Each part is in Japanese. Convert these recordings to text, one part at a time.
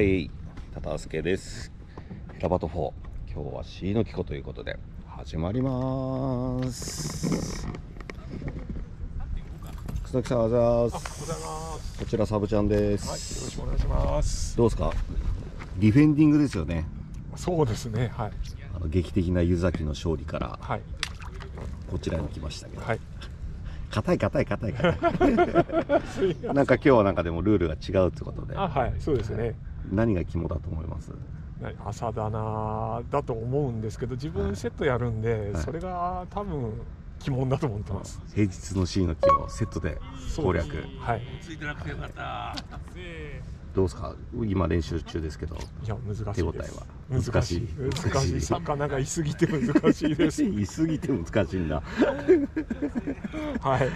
はい、忠助です。ヘラバト4、今日は C のキコということで始まります。草木さん、おはようございます。こちらサブちゃんではい、よろす。しくお願いします。どうですか？ディフェンディングですよね。そうですね、はい、あの劇的な湯崎の勝利からはい、こちらに来ましたけど、はい。硬い硬い硬い硬い。なんか今日はなんかでもルールが違うってことで、あ、はい、そうですね。何が肝だと思います？な朝だなだと思うんですけど、自分セットやるんで、はいそれが多分鬼門だと思ってます。平日の C の木をセットで攻略。はい。どうですか？今練習中ですけどいや、難しいです。手応えは？難しい。難しい難しい。魚がいすぎて難しいです。いすぎて難しいんだ はい。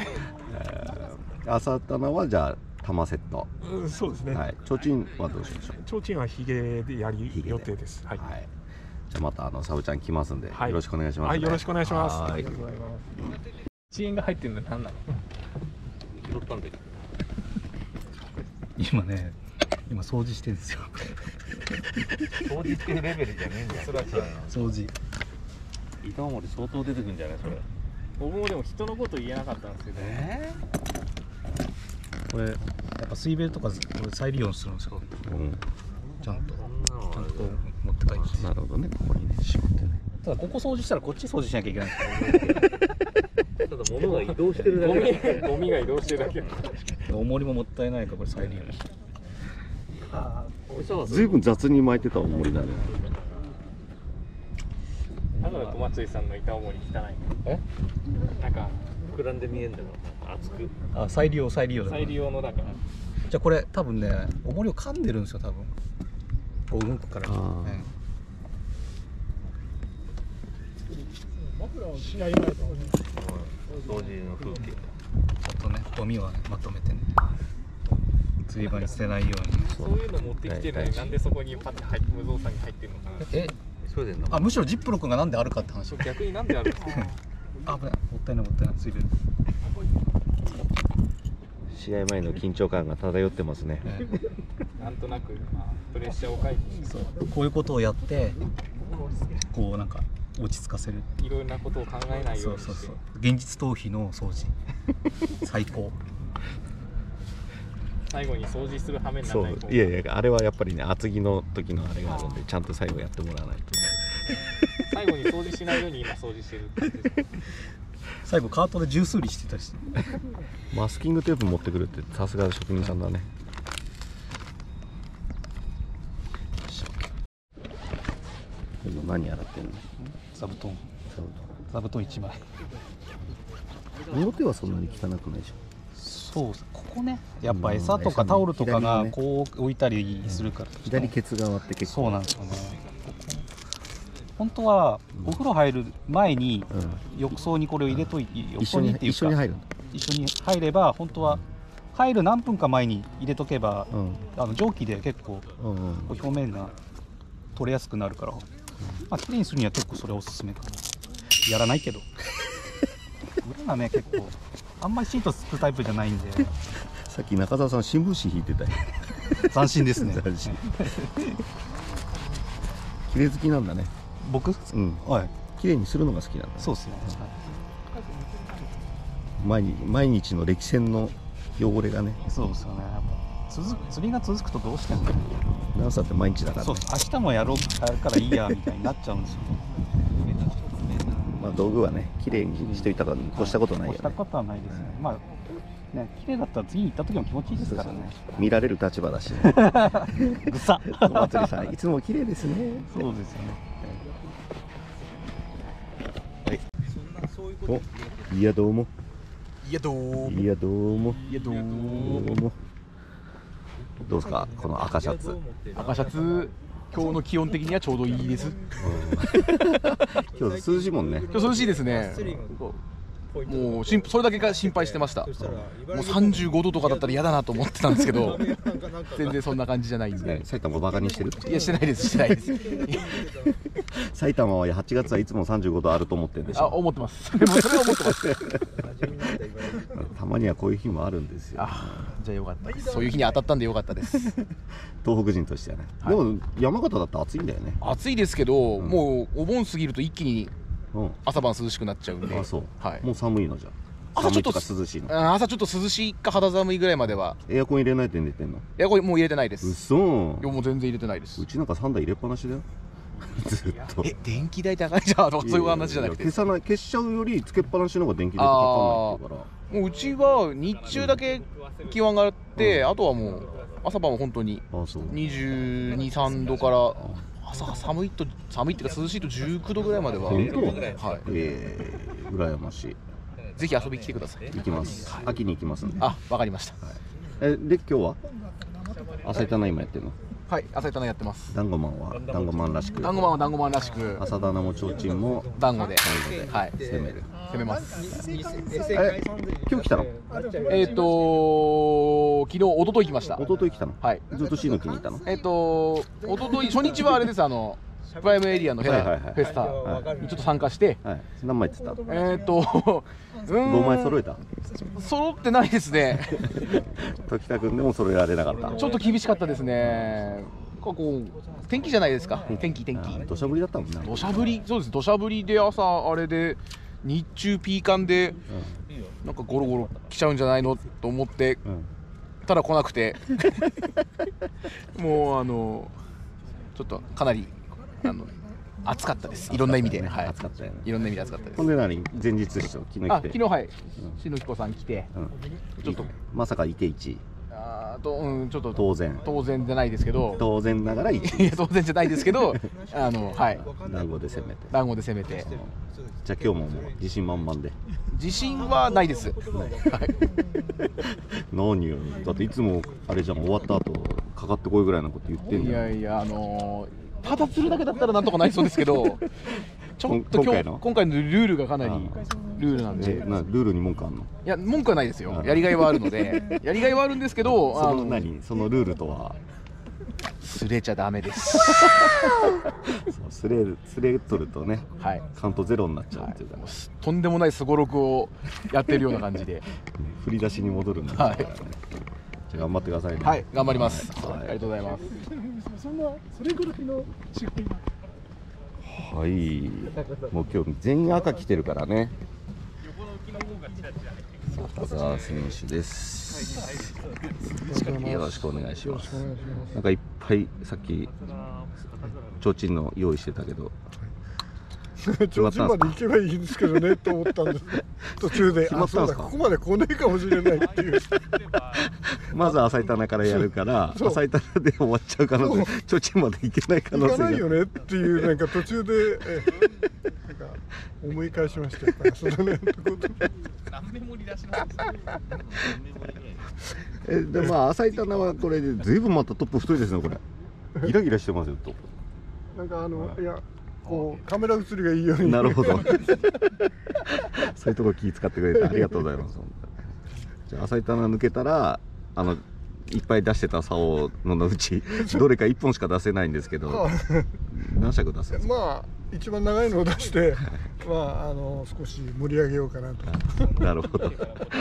朝棚はじゃあ玉セット、うんそうですね。はい提灯はどうしましょ提灯はヒゲでやり予定です。はうい。はいじゃあまたあのサブちゃん来ますんで、はいよろしくお願いします、はい、よろしくお願いします。はいありがとうございます。遅延が入ってるのは何なの拾ったんで今ね今掃除してるんですよ。掃除っていうレベルじゃねえんだよ。それは掃除。板森相当出てくんじゃないそれ。僕もでも人のこと言えなかったんですけど、えこれやっぱ水ベルとかこれ再利用するんですよ。うん。ちゃんと。ちゃんとこう持って帰って。なるほどね。ここにねしまってね。ただここ掃除したらこっち掃除しなきゃいけない。んですただ物が移動してるゴミ。ゴミが移動してるだけ。よ重りももったいないからこれ再利用。してずいぶん雑に巻いてた重りだね。だから小松井さんの板思い汚いえ？なんか膨らんで見えんだろ熱く。あ再利用再利用だ。再利用のだから。じゃあこれ多分ね重りを噛んでるんですよ多分。こう動くから、あー。ね試合前とかに掃除の風景。ちょっとねゴミはねまとめてね釣り場に捨てないようにそういうの持ってきてるのになんでそこにパッて入って無造作に入ってるのかな。えそれであむしろジップロックがなんであるかって話。逆になんであるんですかあ危ない。もったいないもったいない。水ベル試合前の緊張感が漂ってますね。なんとなく、まあ、プレッシャーを回避して。そう。こういうことをやってこうなんか落ち着かせる。いろんなことを考えないよにして。そううそうそう。現実逃避の掃除。最高最後に掃除する羽目になそらないうといやいやあれはやっぱりね厚着の時のあれがあるんでちゃんと最後やってもらわないと最後に掃除しないように今掃除してるって感じです最後カートで重数理してたりして。マスキングテープ持ってくるってさすが職人さんだね。今何洗ってんの？座布団。座布団。1枚。表はそんなに汚くないでしょそうここねやっぱうん餌とかタオルとかがね。こう置いたりするから、左ケツ側って結構。そうなんですよね。本当はお風呂入る前にうん。浴槽にこれを入れといて浴一緒に槽にっていうか。一緒に入る一緒に入れば本当は入る何分か前に入れとけば、うん。あの蒸気で結構表面が取れやすくなるから、まあ綺麗にするには結構それおすすめかな。やらないけど。裏がね結構あんまりシートつくタイプじゃないんで。さっき中澤さん新聞紙引いてたよ。斬新ですね。斬新。綺麗好きなんだね。僕？うん。はい。綺麗にするのが好きなんだね。そうですね、毎日毎日の歴戦の汚れがね。そうですよね。続く釣りが続くとどうしてもね。何さって毎日だから、ね。そう明日もやろうからいいやみたいになっちゃうんですよまあ、道具はね綺麗にしといたら越したことないよね。したことはないですね。まあね綺麗だったら次行った時も気持ちいいですからね。見られる立場だし ぐさ。お祭りさんいつも綺麗ですね。そうですよね。おいやどうも。いやどういやどうも。いやどうも。どうですかこの赤シャツ。赤シャツ今日の気温的にはちょうどいいです。今日涼しいもんね。今日涼しいですね。もうしんそれだけが心配してました。もう35度とかだったら嫌だなと思ってたんですけど全然そんな感じじゃないんで。埼玉バカにしてる？いやしてないですしてないです。埼玉は8月はいつも35度あると思ってるんでしあょ思ってます。それは思ってますた たまにはこういう日もあるんですよ。あじゃあよかった。そういう日に当たったんでよかったです。東北人としてはね、はい。でも山形だって暑いんだよね。暑いですけど、うん。もうお盆過ぎると一気にうん。朝晩涼しくなっちゃうんで。あそう、はい。もう寒いのじゃ。朝ちょっと涼しいの？あ朝ちょっと涼しいか肌寒いぐらいまでは。エアコン入れないで寝てんの？エアコンもう入れてないです。嘘。いやもう全然入れてないです。うちなんか3台入れっぱなしだよ。ずっと。え電気代高いじゃん。とかそういう話じゃなくて。消さない消しちゃうよりつけっぱなしの方が電気代かかんないって言うからもううちは日中だけ気温上がって、うん。あとはもう朝晩は本当にあそう。22、3度から朝寒いと寒いっていうか涼しいと19度ぐらいまでは、本当？はえー、羨ましい。い、ぜひ遊びに来てください。行きます。秋に行きますんで。あわかりました。えで今日は？朝いたな今やってるの？はい朝一のやってます。団子マンは？団子マンらしく。団子マンは団子マンらしく。朝棚も提灯も？団子で。団子で。はい。攻める攻めます。え今日来たの？えっ、と昨日一昨日来ました。一昨日来たの？はい。ずっとシーの木にいたの？えっ、と一昨日初日はあれですあのプライムエリアのヘラはいはいはいフェスタ。はい。にちょっと参加して。はい。何枚っつった？えっ、とうーん5枚揃えた？揃ってないですね。時田君でも揃えられなかった。ちょっと厳しかったですね。こう天気じゃないですか。天気天気。土砂降りだったもんな。土砂降り？そうです。土砂降りで朝あれで日中ピーカンでなんかゴロゴロ来ちゃうんじゃないのと思ってうん。うんただ来なくて。もうあのちょっとかなりあの暑かったです。いろんな意味で、ねはい、暑かったよね。いろんな意味で暑かったです。ほんで何？前日でしょ昨日来て。あ昨日はい。篠彦さん来て。うん。ちょっと。まさか池一あーとうんちょっと。当然。当然じゃないですけど。当然ながら一いや当然じゃないですけど あのはい。団子で攻めて。団子で攻めて。じゃあ今日ももう自信満々で。自信はないです、はい、何よだっていつもあれじゃん終わった後かかってこいぐらいのこと言ってんいだよやいやあのーただ釣るだけだったらなんとかなりそうですけどちょっと今日今回の？今回のルールがかなりあルールなんで。えなルールに文句あんの？いや文句はないですよ。あやりがいはあるので。やりがいはあるんですけどあその何？そのルールとは？すれちゃダメです。そうスレスレとるとねはい。カウントゼロになっちゃうっていうか、ねとんでもないすごろくをやってるような感じで。振り出しに戻るんですからね、はい。じゃあ頑張ってくださいね。はい頑張ります、はい。ありがとうございますはい。もう今日全員赤着てるからね。中澤選手です。よろしくお願いします。なんかいっぱいさっき提灯の用意してたけど。ちょうまで行けばいいんですけどねと思ったんです。途中で。あそうだ。ここまで来ねえかもしれないっていう まず浅井棚からやるから浅井棚で終わっちゃう可能性提灯まで行けない可能性がないよねっていうなんか途中でえなんか思い返しました。よそのねこと。えでまあ浅井棚はこれでずいぶんまたトップ太いですねこれ。ギラギラしてますよとなんかあのいやこうカメラ映りがいいように。なるほど。そういうとこ気使ってくれてありがとうございます浅井棚抜けたらあのいっぱい出してた竿のうち どれか1本しか出せないんですけど何尺出すまあ一番長いのを出して まああの少し盛り上げようかなと なるほど。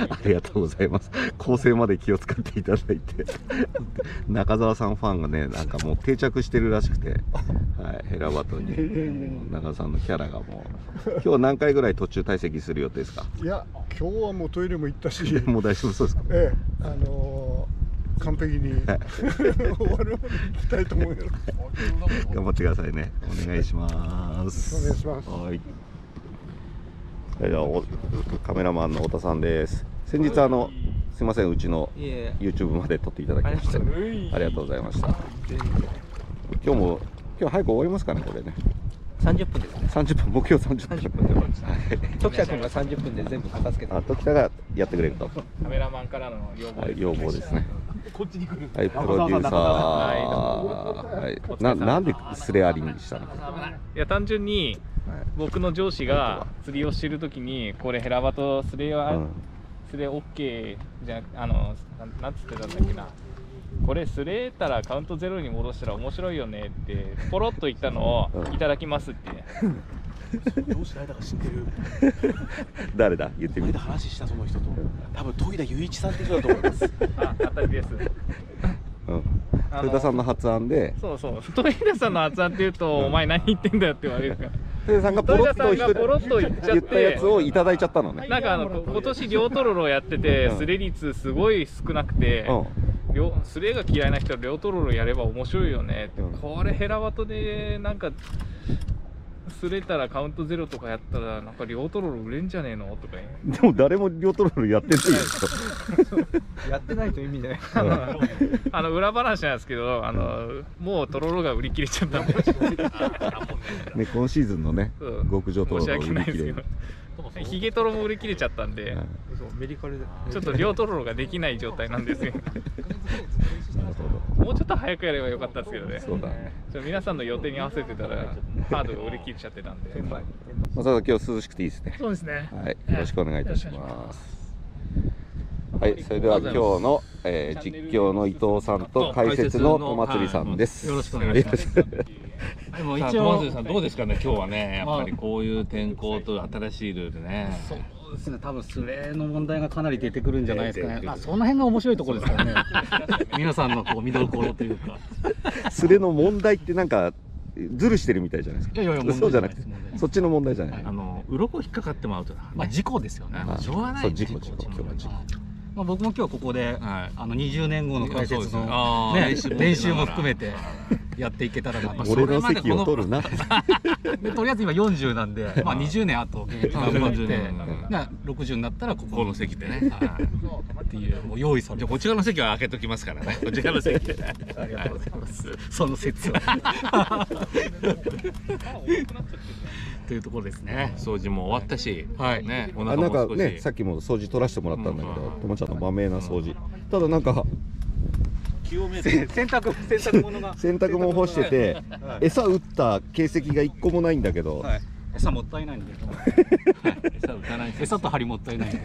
ありがとうございます。構成まで気を使っていただいて。中澤さんファンがね、なんかもう定着してるらしくて、はい、ヘラバトに。中澤さんのキャラがもう。今日は何回ぐらい途中退席する予定ですか？いや今日はもうトイレも行ったしもう大丈夫そうですか？ええあの完璧に終わるまで行きたいと思います頑張ってくださいね。お願いします。お願いしますはい。はい、じゃあおカメラマンの太田さんです。先日あのすいませんうちの YouTube まで撮っていただきましてありがとうございました。今日も今日早く終わりますかねこれね。30分ですね。30分目標30分。30分で終わりますはい。時田君が30分で全部片付けてあ時田がやってくれると。カメラマンからの要望はい要望ですね。こっちに来る。はいプロデューサー。はい。ななんでスレアリにしたの？いや単純に僕の上司が釣りをしてるときにこれヘラバとスレは、うん。スレ OK じゃあのなんなんつってたんだっけな。これスレたらカウントゼロに戻したら面白いよねってポロッと言ったのをうん。いただきますって 上 司誰だ？か知ってる。誰だ言ってみて話したその人と。多分戸井田雄一さんって人だと思います。あ当たりです。うん。豊田さんの発案で。そうそう。鳥田さんの発案って言うと、お前何言ってんだよって言われるから。豊田さんがポロッと豊田さんがポロッと言っちゃって。言ったやつをいただいちゃったのね。なんかあのこ今年両トロロやっててうん。スレ率すごい少なくて、うん。両スレが嫌いな人は両トロロやれば面白いよね。って、うん。これヘラバトでなんかスレたらカウントゼロとかやったらなんか両トロロ売れんじゃねえのとか言う。でも誰も両トロロやってないでしょ。やってないと意味ない。あの裏話なんですけどあのもうトロロが売り切れちゃったんで。ね今シーズンのねうん。極上トロ申しロを売訳ないですけり切れるどヒゲトロも売り切れちゃったんで、はいそうメディカルで。ちょっと両トロロができない状態なんですよ。なるほもうちょっと早くやればよかったですけどね。どそうだね。皆さんの予定に合わせてたらハードが売り切れちゃってたんで。まさか今日涼しくていいですね。そうですね。はい、よろしくお願いいたします。はい、それでは今日の、えー実況の伊藤さんと解説の戸祭さんです。よろしくお願いします。よでも一応さんどうですかね今日はねやっぱりこういう天候と新しいルールねそうですね。多分スレの問題がかなり出てくるんじゃないですかね。まあその辺が面白いところですからね。皆さんのこう見どころというか。スレの問題ってなんかずるしてるみたいじゃないですか。いやいやそうじゃなくて。そっちの問題じゃない。あの鱗引っかかってもアウトだまあ事故ですよね、あしょうがない事故事故。今日は事故。まあ、僕も今日ここで、はい。あの20年後の解説そうですねの、あーね練習も含めてやっていけたらなと。俺の席を取るな。でとりあえず今40なんで、まあ、20年後現役頑張って、40年うんな60になったらここ。この席でね。はい。っていうもう用意されて。じゃあこちらの席は開けときますからね。こちらの席で。ありがとうございます。その説は。というところですね。掃除も終わったしはいねおあなん腹も少しかね、さっきも掃除取らせてもらったんだけどうん、ともちゃんのまめな掃除。ただなんか洗濯洗濯物が 洗濯物干してて、餌打った形跡が一個もないんだけど、はい。餌もったいないんで。餌浮かない餌と針もったいないんで。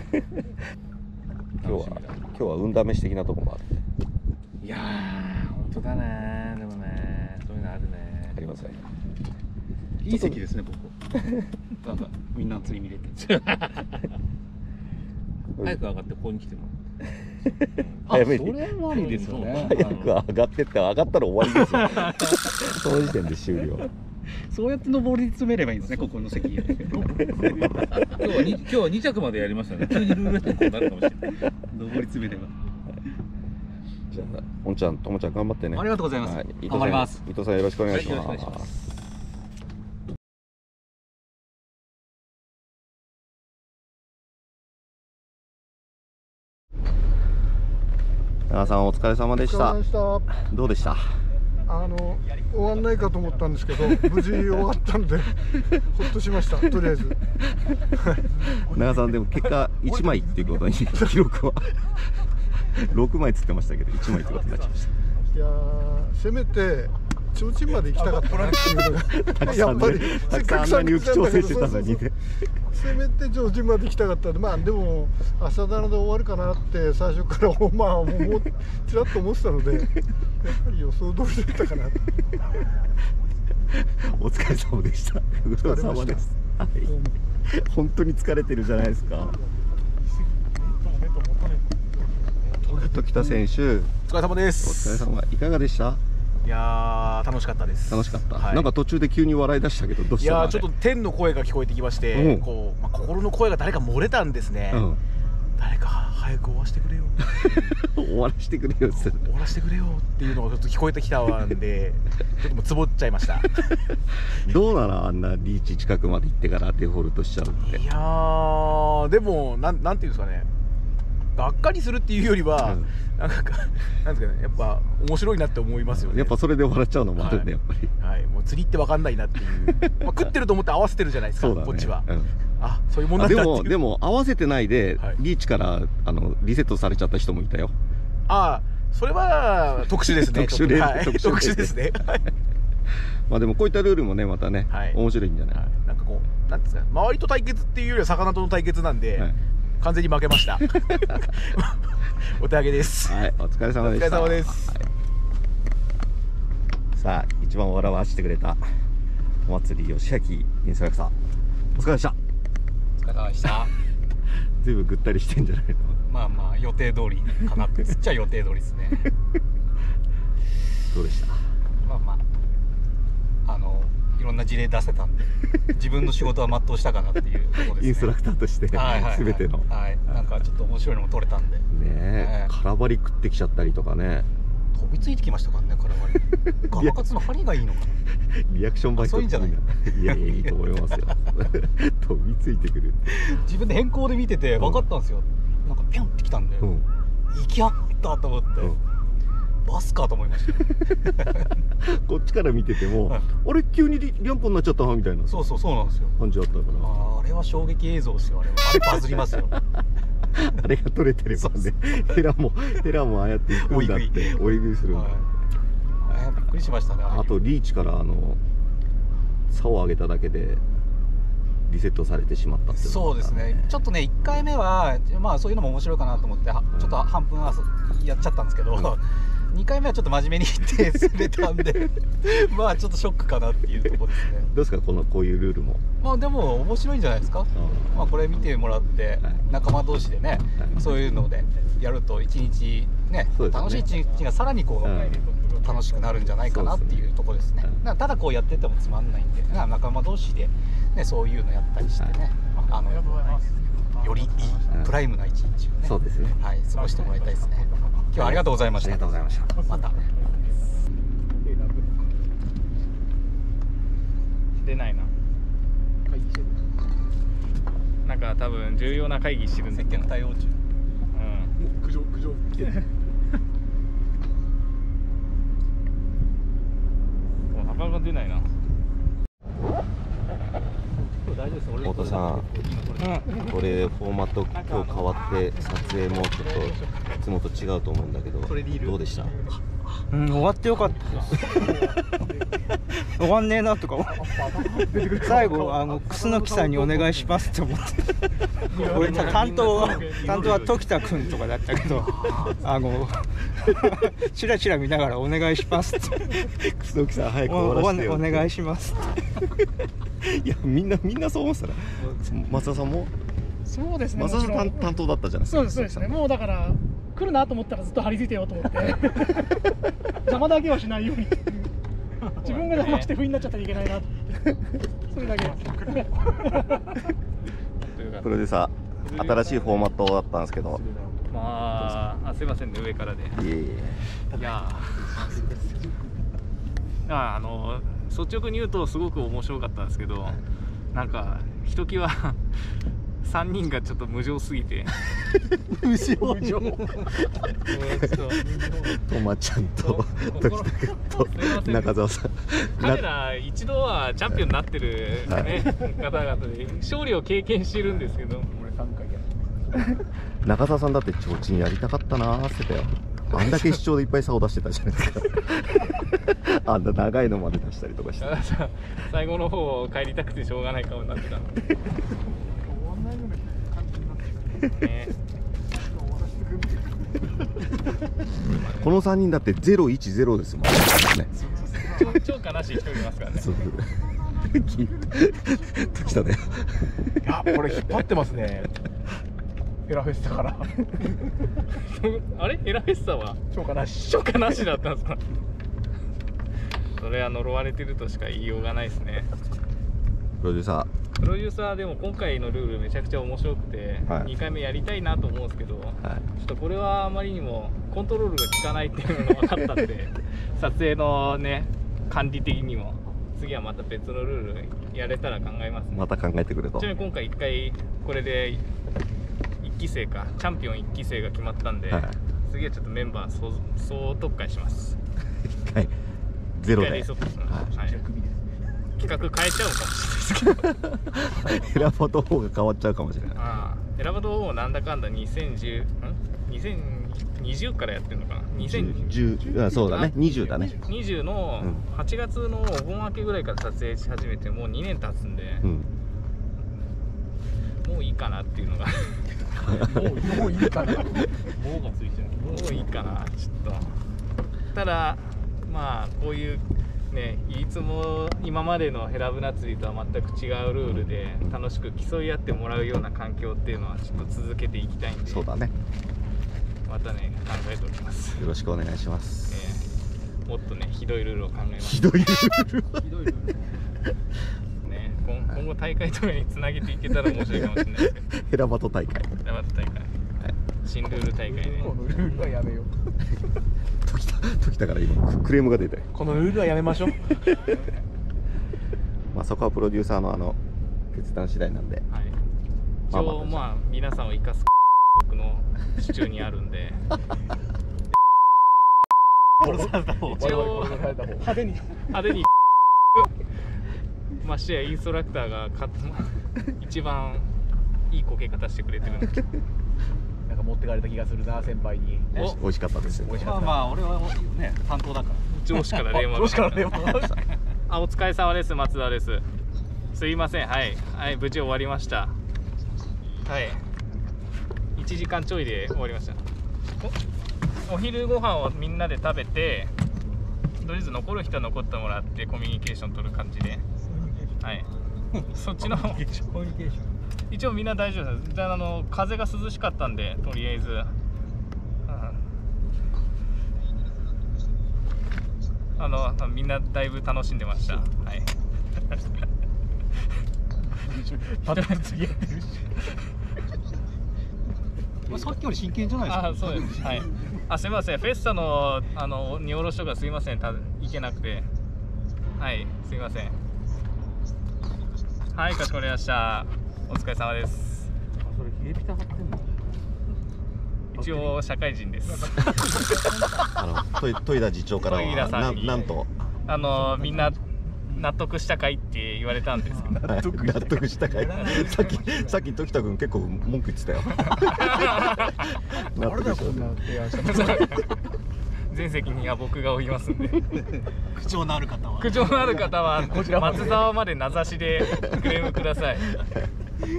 今日は今日は運試し的なとこもあっていやー本当だねでもねそういうのあるねありますね。いい席ですね、ここ。なんかみんな釣り見れて。早く上がってここに来ても 早めに。それもありですよね。早く上がってって上がったら終わりですよ。その時点で終了。そうやって登り詰めればいいんですね、ここの席。今日はに今日は2着までやりましたね。急にルール変更になるかもしれない。登り詰めれば。じゃあおんちゃんともちゃん頑張ってね。ありがとうございます。はい、伊藤頑張ります。さん伊藤さんよろしくお願いします,、長さんお疲れ様でした。どうでした？あの終わんないかと思ったんですけど 無事終わったんでほっとしました。とりあえず。長さんでも結果1枚っていうことに 記録は。6枚っつってましたけど1枚ってことになっちゃいました。いやーせめて提灯まで行きたかったなっていうのが。やっぱり。たくさんあんなに浮き調整してたのにね。せめて提灯まで行きたかったんで。まあでも朝ドラで終わるかなって最初からまあもうちらっと思ってたのでやっぱり予想通りだったかなとお疲れ様でした。ご苦労様です。はい。本当に疲れてるじゃないですか。時田選手お疲れ様でお疲れす様いかがでしたいやー楽しかったです。楽しかった、はい。なんか途中で急に笑い出したけどどういした？のやーちょっと天の声が聞こえてきまして、うん。こう、まあ、心の声が誰か漏れたんですね、うん。誰か早く終わしてくれよ。終わらしてくれよ終わらせてくれよっていうのがちょっと聞こえてきたんでちょっともうつぼっちゃいました。どうなのあんなリーチ近くまで行ってからデフォルトしちゃうって。いやーでもなんなんていうんですかねがっかりするっていうよりは、うん。なんかなんですかねやっぱ面白いなって思いますよね。やっぱそれで笑っちゃうのもあるね、はい。やっぱり。はい、もう釣りって分かんないなっていう、まあ、食ってると思って合わせてるじゃないですか、ね。こっちは、うん。あそういうもんなんだっていう。もでも合わせてないで、はい。リーチからあのリセットされちゃった人もいたよ。ああそれは特殊ですね。特殊でちょっとはい。特殊ですね。はい。まあでもこういったルールもねまたね、はい。面白いんじゃない、はい。なんかこうなんですか周りと対決っていうよりは魚との対決なんで、はい完全に負けました。お手上げです。はい、お疲れ様でした。お疲れ様です。はい。さあ、一番笑わしてくれたお祭り吉明インストラクター。お疲れ様でした。お疲れ様でした。ずいぶんぐったりしてんじゃないの？まあまあ予定通りかなって。つっちゃ予定通りですね。どうでした？いろんな事例出せたんで自分の仕事は全うしたかなっていうところですね。インストラクターとしてはいはいての。ねはい。なんかちょっと面白いのも取れたんで。えはい。空張り食ってきちゃったりとかね。飛びついてきましたからね空割り。ガマカツの針がいいのかな。リアクションバイトいうんじゃない。いやいやいいと思いますよ。飛びついてくる。自分で変更で見てて分かったんですよ、なんかピョンってきたんで、うん。行きやがったと思って、うんバスかと思いました こっちから見てても、はい。あれ急にリリャンポになっちゃったみたいなそうそうそうなんですよ。感じあったから。ああれは衝撃映像ですよあれは。あれバズりますよ。あれが取れてればねヘラもヘラもああやって行くんだって追い食いするんだ、はい。あれびっくりしましたねあとリーチからあの差を上げただけでリセットされてしまったっていのそうですね。ちょっとね1回目はまあそういうのも面白いかなと思ってはちょっと半分はそやっちゃったんですけど、2回目はちょっと真面目に言って滑れたんで まあちょっとショックかなっていうところですね。どうですかこのこういうルールも？まあでも面白いんじゃないですか？まあ、これ見てもらってはい。仲間同士でね、はい。そういうのでやると一日ねね。楽しい一日がさらにこう、うん楽しくなるんじゃないかなっていうところですね。ねただこうやっててもつまんないんでな仲間同士で、ね、そういうのやったりしてね、あのよりいいうんプライムな一日をね、そうですね。はい、過ごしてもらいたいですね今日はありがとうございました、ありがとうございました。また。出ないな。なんか多分重要な会議してるんだ。接けど客対応中。うん。苦情苦情なかな。か出ないな太田さん、これフォーマット今日変わって撮影もちょっといつもと違うと思うんだけどどうでした？うん、終わってよかった。で す終わんねえなとか。最後あの楠木さんにお願いしますって思って。俺担当は担当は時田君とかだったけどあの チラチラ見ながらお願いしますって。楠木さん早く終わらせてよ。お願いしますって。いやみんなみんなそう思ってたら松田さんもそうですね。松田さん担担当だったじゃないですか。そうですそうですね。もうだから来るなと思ったらずっと張り付いてようと思って。邪魔だけはしないように。自分が邪魔して不意になっちゃったらいけないなと。思ってそれだけです。プロデューサー新しいフォーマットだったんですけど。まああすいませんね上からで。いえいえ。いや あの率直に言うとすごく面白かったんですけどなんかひときわ 3人がちょっと無情すぎて。無情。無情もうちゃんと時田君と中澤さん。彼ら一度はチャンピオンになってる、ね方々で勝利を経験してるんですけど俺3回中澤さんだって提灯やりたかったなーって言ってたよあんだけ視聴でいっぱい差を出してたじゃないですか。あんな長いのまで出したりとかして。最後の方帰りたくてしょうがない顔になってたの。ね この3人だって010ですもん。ね。超超悲しい人いますからね。そう。時田だよあこれ引っ張ってますねエラフェスタから。あれ？エラフェスタは？超悲し。い超悲しだったんですか？それは呪われてるとしか言いようがないですね。プロデューサプロデューサーでも今回のルールめちゃくちゃ面白くて、はい。2回目やりたいなと思うんですけど、ー、はい、ちょっとこれはあまりにもコントロールが効かないっていうのが分かったんで 撮影のね管理的にも次はまた別のルールやれたら考えますね。また考えてくれと。ちなみに今回1回これで1期生かチャンピオン1期生が決まったんで、はい。次はちょっとメンバー総総特会します。はい。ゼロで。リストアップします。ははい。企画変えちゃうかもしれないですけど。選ばと方が変わっちゃうかもしれない。ああ選ばともなんだかんだ2010ん？2020からやってるのかな？2020 10あそうだね。20だね。20のうん。8月のお盆明けぐらいから撮影し始めてもう2年経つんで、うんもういいかなっていうのが。もうもういいかな。もういいかなちょっと。ただまあこういうねいつも今までのヘラブナ釣りとは全く違うルールで楽しく競い合ってもらうような環境っていうのはちょっと続けていきたいんでそうだね。またね考えておきます、よろしくお願いします。えーもっとねひどいルールを考えます。ひどいルール。ひどいルールね今今後大会とかにつなげていけたら面白いかもしれないですけどヘラバト大会。ヘラバト大会。新ルール大会ね。このルールはやめよう。時田から今クレームが出てこのルールはやめましょう。まあそこはプロデューサーのあの決断次第なんで。はい。一応まあ皆さんを生かす僕の手中にあるんで。一応派手に。派手にましてやインストラクターがか 一番いいこけ方してくれてる なんか持ってかれた気がするな先輩に。お。美味しかったですよ。まあまあ俺はね担当だから。上司から電話が上司から電話があお疲れ様です松田です。すいませんはい。はい無事終わりました。はい。1時間ちょいで終わりました。おお昼ご飯をみんなで食べてとりあえず残る人は残ってもらってコミュニケーション取る感じではい。そっちの方。一応みんな大丈夫です。であの風が涼しかったんでとりあえず、うん。あのみんなだいぶ楽しんでました。はい。パターン次やってるしまあさっきより真剣じゃないですか。あそうです。はい。あすみません。フェスタのあの荷下ろしとかすみません。た行けなくて。はい。すみませんはいかしこまりました。お疲れ様です。それ冷えピタ貼ってんの？一応社会人です。あのトイダ次長からはなさんに。なんと？あのみんな納得したかいって言われたんですけど。納得納得したかい？さっきさっき時田君結構文句言ってたよ。納得した全責任は僕が負いますんで。口調のある方は。苦情のある方は松沢まで名指しでクレームください。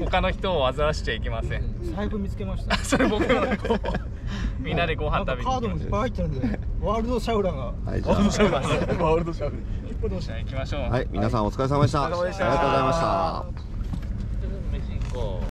他の人を煩わしちゃいけません。財布見つけました。それ僕のみんなでご飯食べにカードもいっぱい入ってるんでワールドシャウラが。はいワールドシャウラー。ワールドシャウラー。一歩同士行きましょう。はい皆さんお疲れ様でした。お疲れ様でしたありがとうございました。飯行こう